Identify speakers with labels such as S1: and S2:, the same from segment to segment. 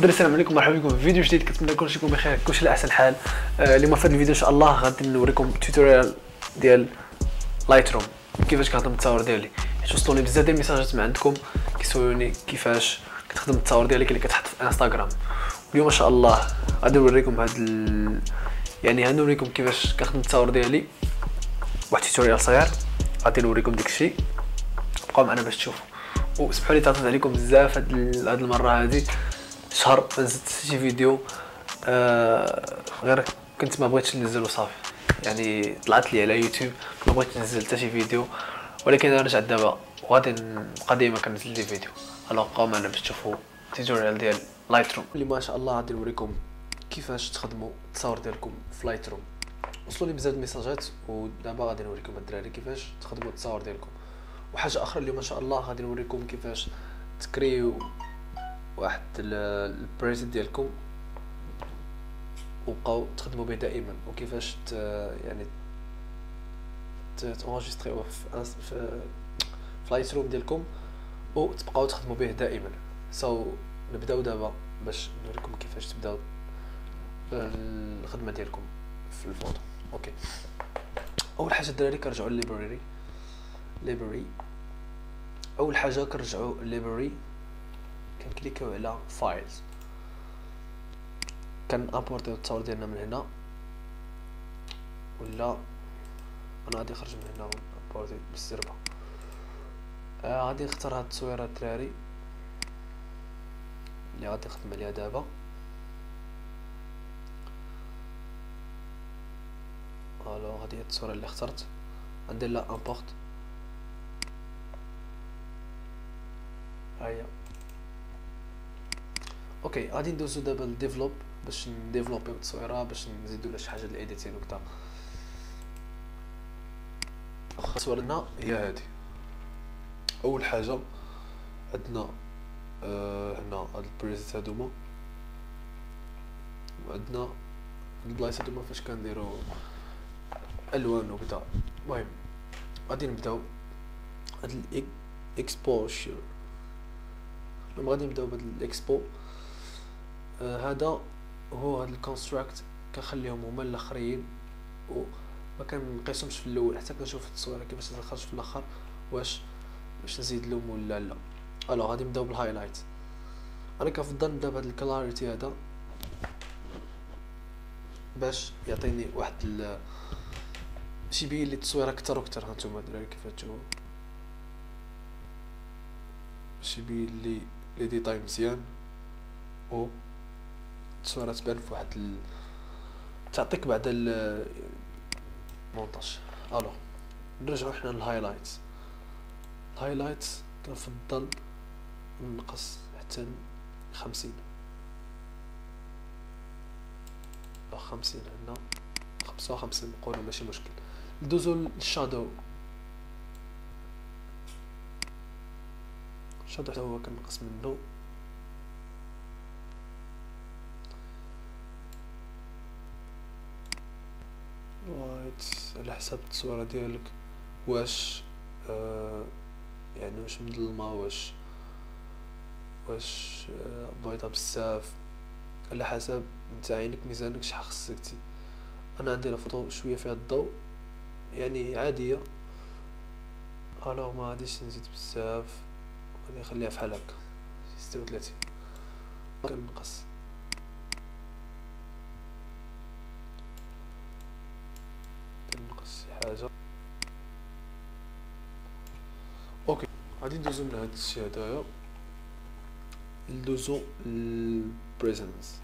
S1: الدراري السلام عليكم مرحبا بكم في فيديو جديد. كنتمنى كلشي يكون بخير كلشي على أحسن حال. آه، اليوم في هذا الفيديو إن شاء الله غادي نوريكم tutorial ديال Lightroom كيفاش كنخدم التصاور ديالي؟ حيت وصلوني بزاف ديال الميساجات من عندكم كيسولوني كيفاش كتخدم التصاور ديالك اللي كتحط في انستغرام اليوم إن شاء الله غادي نوريكم ال... يعني غادي نوريكم كيفاش كنخدم التصاور ديالي. واحد tutorial صغير. غادي نوريكم داكشي. بقاو معنا باش تشوفوا. وسمحوا لي تعطلت عليكم بزاف هاد ال- هاد المرة هادي. شهر ما نزلت شي فيديو آه غير كنت ما بغيتش ننزل وصافي يعني طلعت لي على يوتيوب ما بغيتش ننزل حتى شي فيديو ولكن أنا رجعت دابا وغادي نبقى ديما كنزل les vidéos. Alors بقاو معنا باش تشوفوا ال tutorial ديال Lightroom اللي ما شاء الله غادي نوريكم كيفاش تخدموا التصاور ديالكم في Lightroom وصلوا لي بزاف الميساجات ودابا غادي نوريكم الدراري كيفاش تخدموا التصاور ديالكم. وحاجة أخرى اليوم ان شاء الله غادي نوريكم كيفاش ت créer يو واحد ال- ال preset ديالكم وبقاو تخدموا به دائما وكيفاش ت يعني ت enregistrer يوه في في Lightroom ديالكم وتبقاو تخدموا به دائما. so so, نبداو دابا باش نوريكم كيفاش تبداو الخدمة ديالكم في الفوتو Okay أول حاجة الدراري كنرجعوا للل library library أول حاجة كنرجعوا للل library كن cliquer يو على files كن importer يو التصاور ديالنا من هنا. ولا أنا غادي نخرج من هنا ون importer بالزربة. آه غادي نختار هاد التصويرة الدراري اللي غادي نخدم عليها دابا. Alors هادي هي التصويرة اللي اخترت. ندير لها import هيا. Okay غادي ندوزو دابا لل develop باش ن développer يو التصويره باش نزيدو لها شي حاجة ال editing وكذا صورنا هي هادي. أول حاجة عندنا آه هنا هاد ال presets هادوما وعندنا البلايص هادوما فاش كنديرو ألوان وكذا المهم غادي نبداو هاد ال exposure غادي نبداو بهاد الاكسبو هذا هو هاد ال contrast كنخليهم هما الآخرين وما كنقيسهمش في الأول حتى كنشوف التصويره كيفاش تخرج في الآخر واش واش نزيد لهم ولا لا. Alors غادي نبداو بال highlight. أنا كنفضل نبدا بهاد ال clarity هذا باش يعطيني واحد ال باش يبين لي التصويرة أكثر وأكثر هانتوما الدراري كيف تشوفوا باش يبين لي les détails مزيان و التصويره تبان في واحد ال... تعطيك بعد ال montage alors نرجعو حنا لل highlight ال highlight كنفضل نقص حتى خمسين. خمسين هنا خمسة وخمسين نقولو ماشي مشكل. ندوزو لل shadow. ال shadow حتى هو كنقص منه على حسب التصويرة ديالك. واش آه يعني واش مظلمه واش واش آه بيضه بزاف. على حسب نتا عينك ميزانك شحال خصك أنا عندي الفوطو شوية فيها الضوء يعني عادية. ألوغ ما غاديش نزيد بزاف. غادي نخليها بحال هكا. ستة وثلاثين. كنقص كنقص شي حاجة okay غادي ندوزو من هاد الشي هدايا. ندوزو لل presence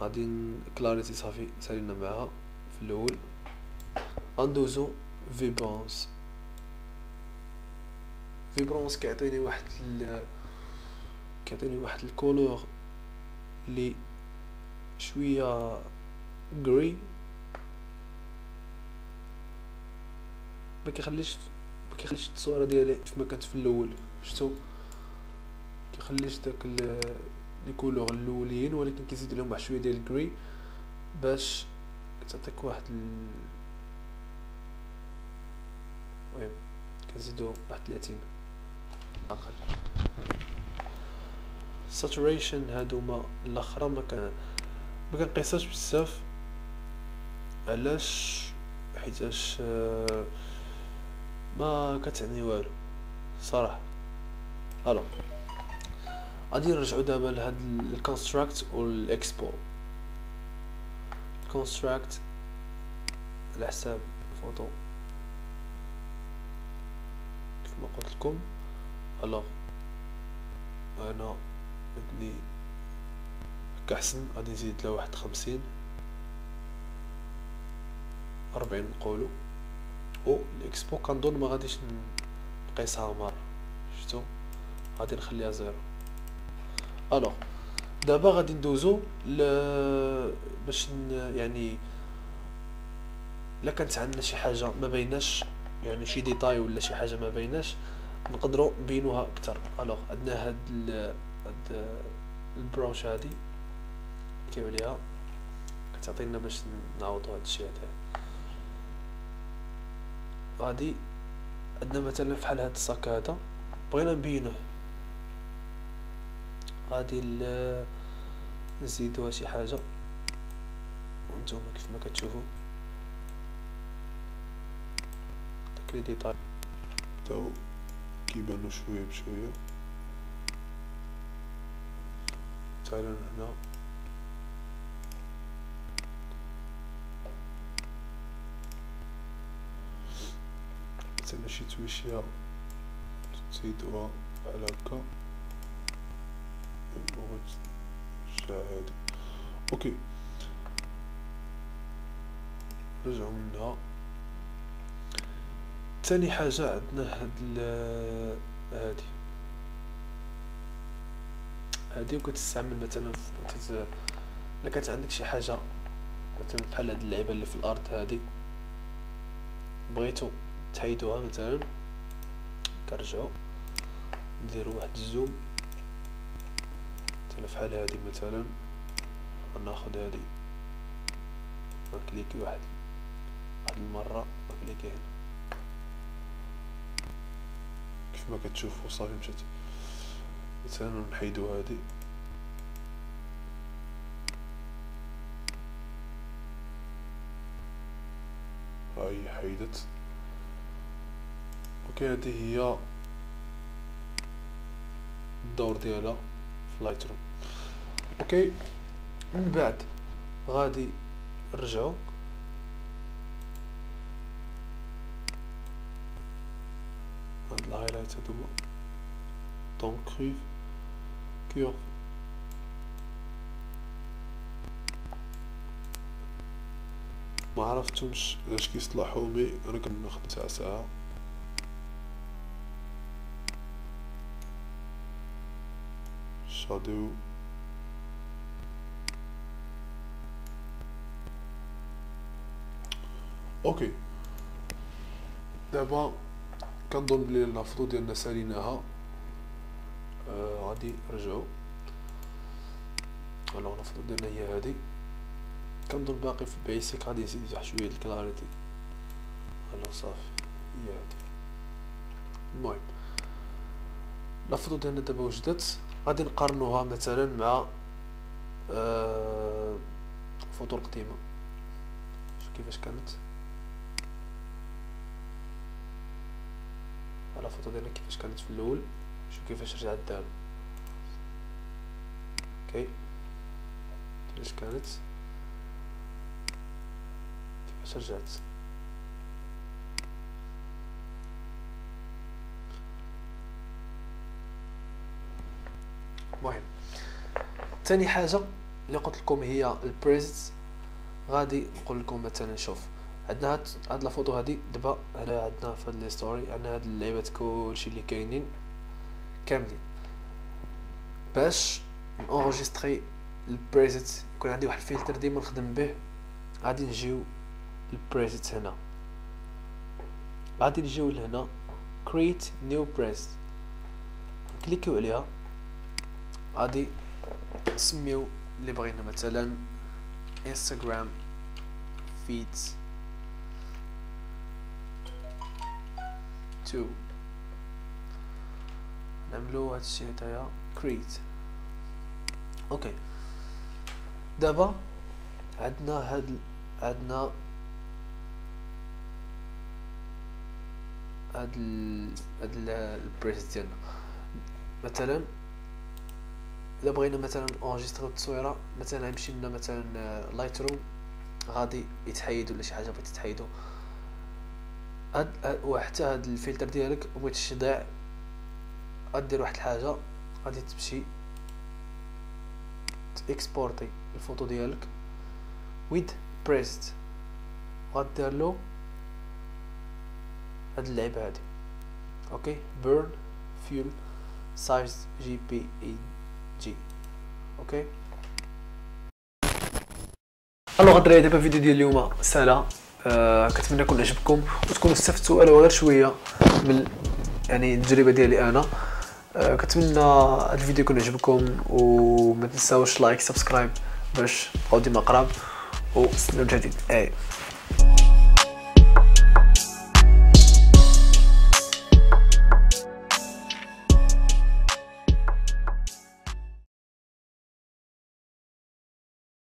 S1: غادي clarity صافي سالينا معاها في الأول. غندوزو vibrance vibrance كيعطيني واحد ال كيعطيني واحد ال couleur لي شوية غري ما كيخليش ما كيخليش التصويرة ديالي كيف ما كانت في الأول شفتو؟ كيخليش داك لي كولور الأولين ولكن كيزيد لهم واحد شوية ديال الكري باش تعطيك واحد ال... المهم كنزيدو واحد 30 أقل
S2: saturation هادوما الأخرى ما كان ما كنقيسهاش بزاف علاش؟ حيتاش آه، ما كتعني والو. صراحة. Alors. غادي نرجعو دابا لهاد ال contrast وال expo ال contrast على حساب الفوتو. كيف ما قلت لكم. Alors أنا لي هكا احسن غادي نزيد له واحد خمسين. ربعين نقولو. و الإكسبو كنظن ما غاديش نقيسها مرة شفتو؟ غادي نخليها zéro. Alors دابا غادي ندوزو ل باش يعني إلا كانت عندنا شي حاجة ما بيناش يعني شي détail ولا شي حاجة ما بيناش نقدروا نبينوها أكثر Alors عندنا هاد ال... هاد ال brush هادي كيف عليها كتعطينا باش نعوضو هاد الشيء هذا غادي عندنا مثلا فحال هاد الصاك هذا بغينا نبينوه. غادي نزيدوها شي حاجة. وأنتم كيف ما كتشوفوا. داك les détails
S3: تاو كيبانو شوية بشوية. مثلا هنا. مثلا شي toucher تزيدوها على هكا أوكي نرجعو منها تاني حاجة عندنا هاد هادي هادي وكتستعمل مثلا الا كانت عندك شي حاجة مثلا بحال هاد اللعيبة اللي في الأرض هادي بغيتو تحيدوها مثلا. كنرجعو نديرو واحد الزوم. مثلا فحال هادي مثلا. غناخد هادي. نكليكي واحد. واحد المرة. نكليكي هنا. كيف ما كتشوفوا صافي مشات. مثلا نحيدو هادي. هاي حيدت. أوكي هذه هي الدور ديالها في لايتروم أوكي من بعد غادي نرجعو. هاد الهايلايت هادوما طون كريف كيور ما عرفتهمش علاش كيصلحو mais أنا كناخد ساعه ساعه shadow OK دابا كنظن بلي الفطو ديالنا ساليناها آه غادي نرجعو. Alors ال photo ديالنا هي هادي. كنظن باقي في ال basic غادي نزيد واحد شوية ال clarity. Alors صافي. هي هادي. المهم. الفطو ديالنا دابا وجدت. غادي نقارنوها مثلا مع آه القديمه شوف كيفاش كانت. على الفوتو ديالنا كيفاش كانت في الأول. شوف كيفاش رجعت دابا OK. كيفاش كانت. كيفاش رجعت. المهم. ثاني حاجة اللي قلت لكم هي ال preset غادي نقول لكم مثلا شوف عندنا هاد هاد فوتو هادي دابا هنا عندنا في هاد les stories عندنا هاد اللعيبات كلشي اللي كاينين كاملين. باش نونجستري ال preset يكون عندي واحد الفلتر ديما نخدم به غادي نجيو ال preset هنا. غادي نجيو لهنا create new preset كليكيو عليها. غادي نسميو اللي بغينا مثلا Instagram feeds 2 نعملو هاد الشيء هدايا create. OK دابا عندنا هاد عندنا هاد ال... هاد ال- ال preset ديالنا. مثلا الا بغينا مثلا اونجستريو التصويرة مثلا يمشي لنا مثلا Lightroom غادي يتحيد ولا شي حاجة بغيتي تحيدو هاد وحتى هاد الفلتر ديالك بغيتي يضيع غدير واحد الحاجة غادي تمشي اكسبورتي الفوتو ديالك ويد بريست غدير له هاد اللعبة هادي. أوكي؟ بيرن فيول سايز جي بي اي أوكي
S1: Alors الدراري دابا الفيديو ديال اليوم سهله آه كنتمنى يكون عجبكم. وتكونوا استفدتوا ولو غير شوية من يعني التجربة ديالي أنا. آه كنتمنى هذا الفيديو يكون عجبكم وما تنساوش like subscribe باش تبقاو ديما قراب وستناو الجديد أي.